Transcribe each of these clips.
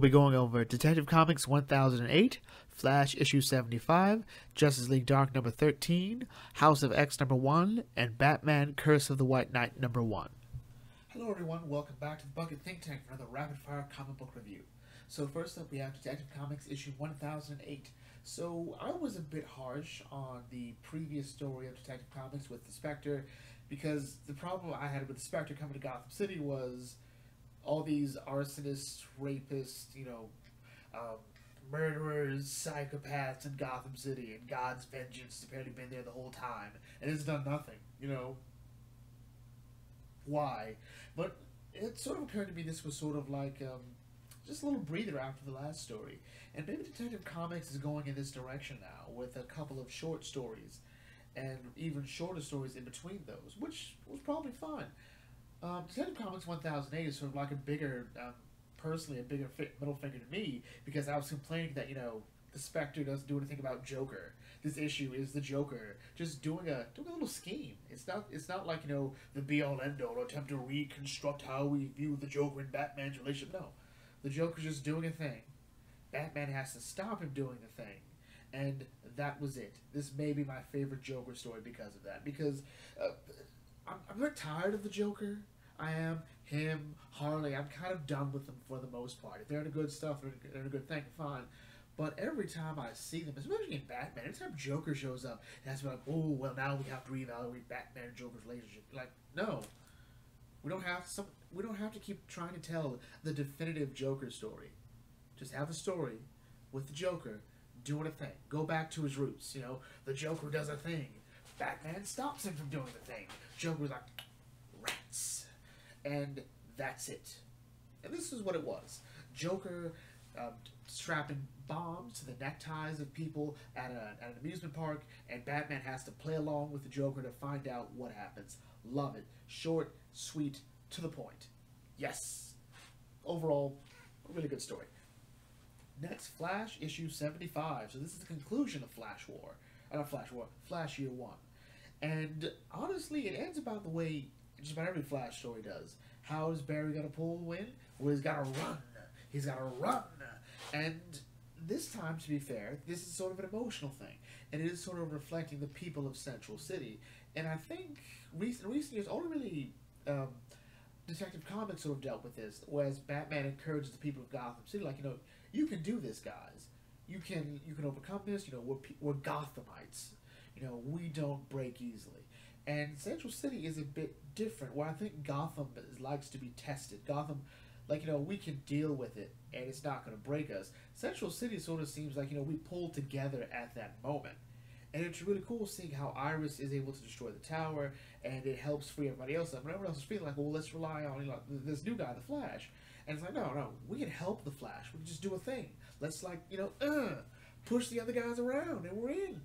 we'll be going over Detective Comics 1008, Flash issue 75, Justice League Dark number 13, House of X number 1, and Batman Curse of the White Knight number 1. Hello, everyone. Welcome back to the Bucket Think Tank for another rapid fire comic book review. So, first up, we have Detective Comics issue 1008. So, I was a bit harsh on the previous story of Detective Comics with the Spectre because the problem I had with the Spectre coming to Gotham City was all these arsonists, rapists, you know, um, murderers, psychopaths in Gotham City, and God's vengeance has apparently been there the whole time, and has done nothing. You know, why? But it sort of occurred to me this was sort of like um, just a little breather after the last story, and maybe Detective Comics is going in this direction now with a couple of short stories, and even shorter stories in between those, which was probably fine. Um, Detective Comics 1008 is sort of like a bigger, um, personally, a bigger fi- middle finger to me because I was complaining that, you know, the Spectre doesn't do anything about Joker. This issue is the Joker just doing a doing a little scheme. It's not it's not like you know the be all end all attempt to reconstruct how we view the Joker and Batman's relationship. No, the Joker's just doing a thing. Batman has to stop him doing the thing, and that was it. This may be my favorite Joker story because of that. Because uh, I'm, not tired of the Joker. I am him, Harley. I'm kind of done with them for the most part. If they're in a good stuff, they're, they're in a good thing, fine. But every time I see them, especially in Batman, every time Joker shows up, that's like, oh well, now we have to reevaluate Batman and Joker's relationship. Like, no, we don't have some. We don't have to keep trying to tell the definitive Joker story. Just have a story with the Joker doing a thing. Go back to his roots. You know, the Joker does a thing. Batman stops him from doing the thing. Joker's like, rats. And that's it. And this is what it was. Joker um, strapping bombs to the neckties of people at, a, at an amusement park, and Batman has to play along with the Joker to find out what happens. Love it. Short, sweet, to the point. Yes. Overall, a really good story. Next, Flash issue 75. So this is the conclusion of Flash War. Uh, not Flash War, Flash Year 1. And honestly, it ends about the way just about every Flash story does. How is Barry gonna pull the win? Well, he's gotta run. He's gotta run. And this time, to be fair, this is sort of an emotional thing, and it is sort of reflecting the people of Central City. And I think recent recent years only really um, Detective Comics sort of dealt with this, whereas Batman encourages the people of Gotham City, like you know, you can do this, guys. You can you can overcome this. You know, we're we're Gothamites. You know, we don't break easily. And Central City is a bit different, where I think Gotham likes to be tested. Gotham, like, you know, we can deal with it, and it's not going to break us. Central City sort of seems like, you know, we pull together at that moment. And it's really cool seeing how Iris is able to destroy the tower, and it helps free everybody else up. And everyone else is feeling like, well, let's rely on you know, this new guy, the Flash. And it's like, no, no, we can help the Flash. We can just do a thing. Let's, like, you know, uh, push the other guys around, and we're in.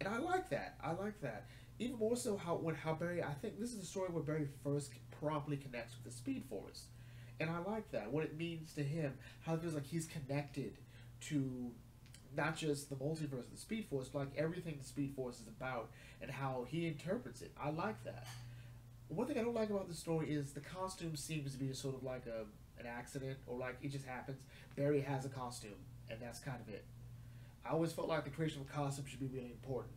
And I like that. I like that even more so how when how Barry I think this is the story where Barry first properly connects with the Speed Force, and I like that what it means to him how it feels like he's connected to not just the multiverse the Speed Force but like everything the Speed Force is about and how he interprets it. I like that. One thing I don't like about the story is the costume seems to be sort of like a an accident or like it just happens. Barry has a costume and that's kind of it. I always felt like the creation of a costume should be really important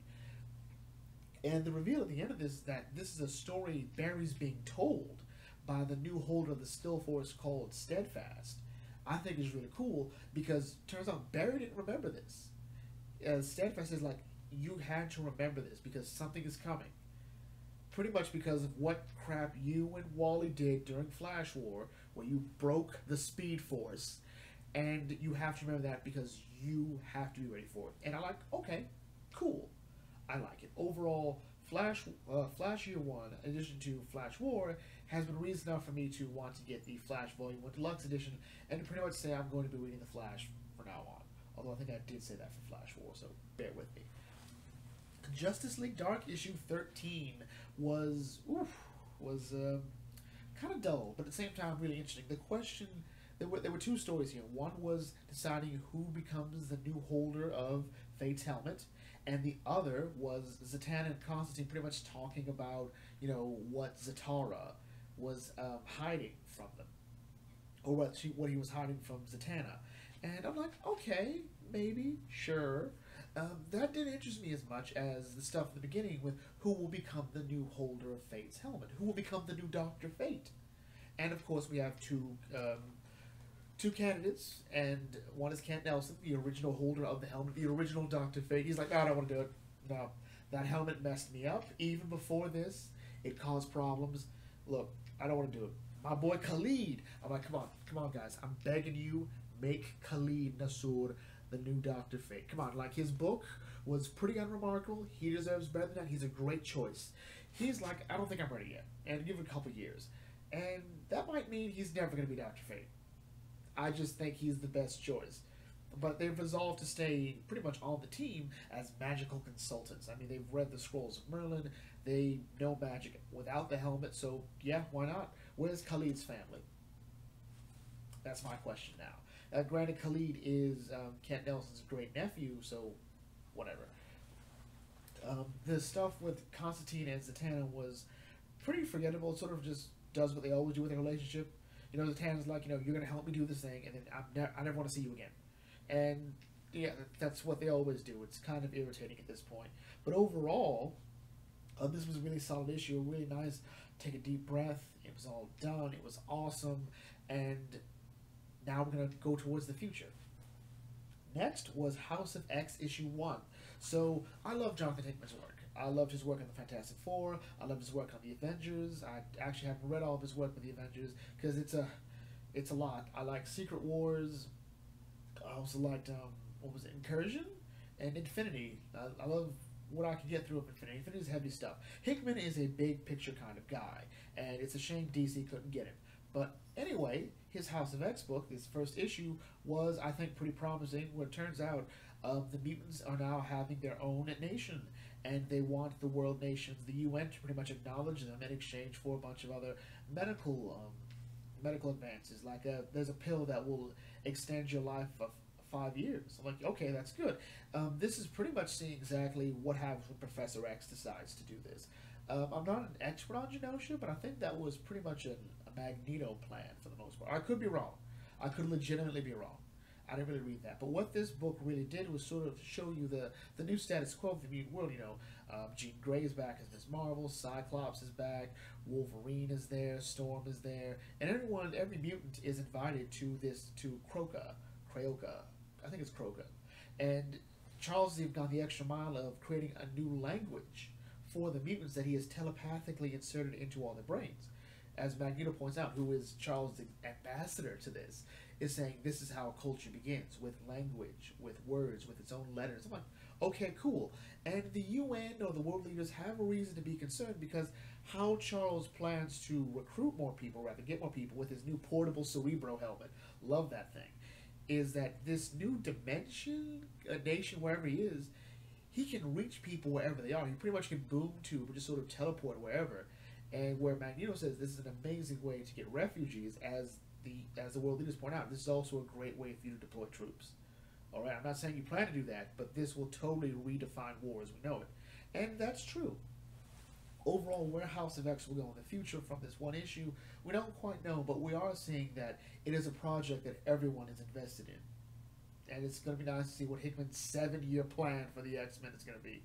and the reveal at the end of this is that this is a story Barry's being told by the new holder of the Still Force called Steadfast. I think is really cool because turns out Barry didn't remember this. Uh, Steadfast is like, you had to remember this because something is coming. Pretty much because of what crap you and Wally did during Flash War, where you broke the Speed Force, and you have to remember that because you have to be ready for it. And I'm like, okay, cool. I like it. Overall, Flash uh, Flash Year 1, in addition to Flash War, has been reason enough for me to want to get the Flash Volume 1 Deluxe Edition and pretty much say I'm going to be reading The Flash from now on. Although I think I did say that for Flash War, so bear with me. Justice League Dark issue 13 was oof, was um, kind of dull, but at the same time really interesting. The question there were there were two stories here. One was deciding who becomes the new holder of Fate's helmet, and the other was Zatanna and Constantine pretty much talking about you know what Zatara was um, hiding from them, or what she what he was hiding from Zatanna, And I'm like, okay, maybe, sure. Um, that didn't interest me as much as the stuff at the beginning with who will become the new holder of Fate's helmet, who will become the new Doctor Fate, and of course we have two um, two candidates, and one is Kent Nelson, the original holder of the helmet, the original Doctor Fate. He's like, I don't want to do it. No, that helmet messed me up. Even before this, it caused problems. Look, I don't want to do it. My boy Khalid. I'm like, come on, come on, guys. I'm begging you, make Khalid Nassour the new Doctor Fate. Come on, like his book was pretty unremarkable. He deserves better than that. He's a great choice. He's like, I don't think I'm ready yet, and give it a couple years, and that might mean he's never going to be Doctor Fate. I just think he's the best choice. But they've resolved to stay pretty much on the team as magical consultants. I mean, they've read the scrolls of Merlin. They know magic without the helmet, so yeah, why not? Where's Khalid's family? That's my question now. Uh, granted, Khalid is um, Kent Nelson's great nephew, so whatever. Um, the stuff with Constantine and Zatanna was pretty forgettable. It sort of just does what they always do with their relationship. You know, Zatanna's like, you know, you're to help me do this thing, and then I'm ne- I never want to see you again. And yeah, that's what they always do. It's kind of irritating at this point. But overall, uh, this was a really solid issue, really nice. Take a deep breath. It was all done. It was awesome. And now we're to go towards the future. Next was House of X issue 1. So I love Jonathan Hickman's work. I loved his work on the Fantastic Four. I loved his work on the Avengers. I actually haven't read all of his work with the Avengers because it's a, it's a lot. I like Secret Wars. I also liked um, what was it, Incursion, and Infinity. I, I love what I can get through of Infinity. Infinity is heavy stuff. Hickman is a big picture kind of guy, and it's a shame DC couldn't get him. But anyway, his House of X book, this first issue, was I think pretty promising. It turns out um, the mutants are now having their own nation, and they want the world nations, the UN, to pretty much acknowledge them in exchange for a bunch of other medical um, medical advances. Like a, there's a pill that will extend your life of five years. I'm like, okay, that's good. Um, this is pretty much seeing exactly what happens when Professor X decides to do this. Um, I'm not an expert on Genosha, but I think that was pretty much a, a Magneto plan for the most part. I could be wrong. I could legitimately be wrong. I didn't really read that. But what this book really did was sort of show you the, the new status quo of the mutant world. You know, um, Jean Grey is back as Ms. Marvel, Cyclops is back, Wolverine is there, Storm is there, and everyone, every mutant is invited to this, to Croca, Crayoka, I think it's Croca. And Charles has gone the extra mile of creating a new language for the mutants that he has telepathically inserted into all their brains. As Magneto points out, who is Charles' ambassador to this, is saying this is how a culture begins with language, with words, with its own letters. I'm like, okay, cool. And the UN or the world leaders have a reason to be concerned because how Charles plans to recruit more people, rather get more people with his new portable Cerebro helmet. Love that thing. Is that this new dimension, a nation wherever he is, he can reach people wherever they are. He pretty much can boom tube or just sort of teleport wherever. And where Magneto says this is an amazing way to get refugees, as the as the world leaders point out, this is also a great way for you to deploy troops. All right, I'm not saying you plan to do that, but this will totally redefine war as we know it, and that's true. Overall, where House of X will go in the future from this one issue, we don't quite know, but we are seeing that it is a project that everyone is invested in, and it's going to be nice to see what Hickman's seven-year plan for the X Men is going to be.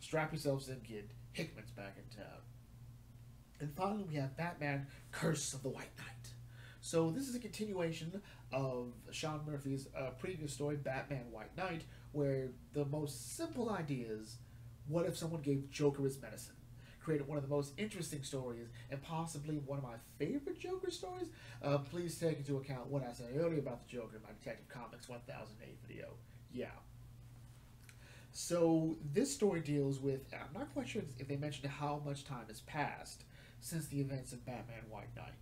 Strap yourselves in, kid. Hickman's back in town. And finally, we have Batman: Curse of the White Knight. So this is a continuation of Sean Murphy's uh, previous story, Batman White Knight, where the most simple ideas, what if someone gave Joker his medicine? Created one of the most interesting stories and possibly one of my favorite Joker stories. Uh, please take into account what I said earlier about the Joker in my Detective Comics 1008 video. Yeah. So this story deals with, I'm not quite sure if they mentioned how much time has passed since the events of Batman White Knight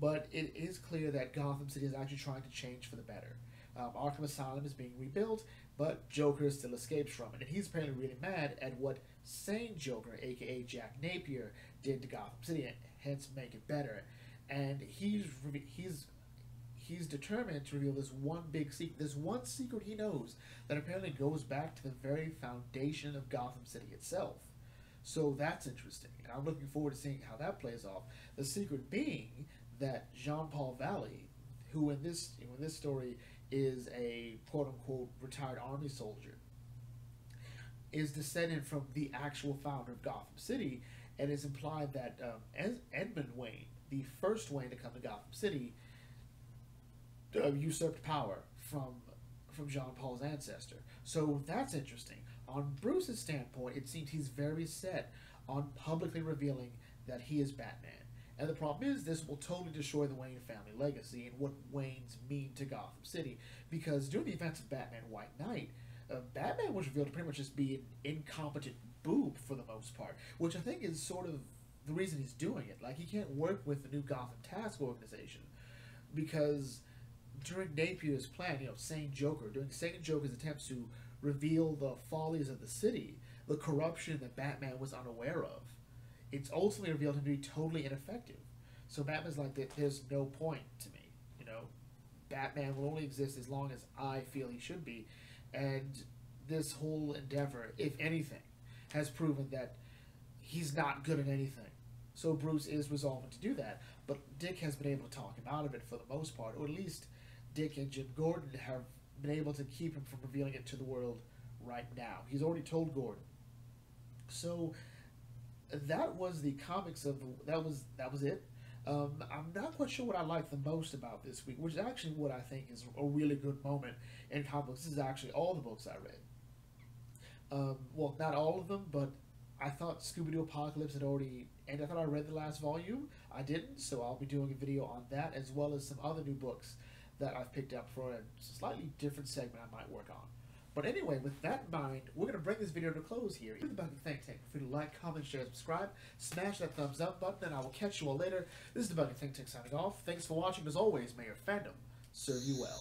but it is clear that Gotham City is actually trying to change for the better. Um, Arkham Asylum is being rebuilt, but Joker still escapes from it, and he's apparently really mad at what Sane Joker, aka Jack Napier, did to Gotham City, hence make it better. And he's he's he's determined to reveal this one big secret, this one secret he knows that apparently goes back to the very foundation of Gotham City itself. So that's interesting, and I'm looking forward to seeing how that plays off. The secret being that Jean Paul Valley, who in this in this story is a quote unquote retired army soldier, is descended from the actual founder of Gotham City, and it's implied that um, Edmund Wayne, the first Wayne to come to Gotham City, uh, usurped power from from Jean Paul's ancestor. So that's interesting. On Bruce's standpoint, it seems he's very set on publicly revealing that he is Batman. And the problem is, this will totally destroy the Wayne family legacy and what Waynes mean to Gotham City. Because during the events of Batman White Knight, uh, Batman was revealed to pretty much just be an incompetent boob for the most part, which I think is sort of the reason he's doing it. Like, he can't work with the new Gotham Task Organization because during Napier's plan, you know, Sane Joker, during Sane Joker's attempts to reveal the follies of the city, the corruption that Batman was unaware of, it's ultimately revealed him to be totally ineffective. So Batman's like, there's no point to me. You know, Batman will only exist as long as I feel he should be. And this whole endeavor, if anything, has proven that he's not good at anything. So Bruce is resolving to do that. But Dick has been able to talk him out of it for the most part, or at least Dick and Jim Gordon have been able to keep him from revealing it to the world right now. He's already told Gordon. So that was the comics of that was that was it. Um, I'm not quite sure what I like the most about this week, which is actually what I think is a really good moment in comics. This is actually all the books I read. Um, well, not all of them, but I thought Scooby Doo Apocalypse had already, and I thought I read the last volume. I didn't, so I'll be doing a video on that as well as some other new books that I've picked up for a slightly different segment I might work on. But anyway, with that in mind, we're going to bring this video to a close here. Give the Bucket Think Tank. Feel free to like, comment, share, subscribe. Smash that thumbs up button, and I will catch you all later. This is the Bucket Think Tank signing off. Thanks for watching. As always, may your fandom serve you well.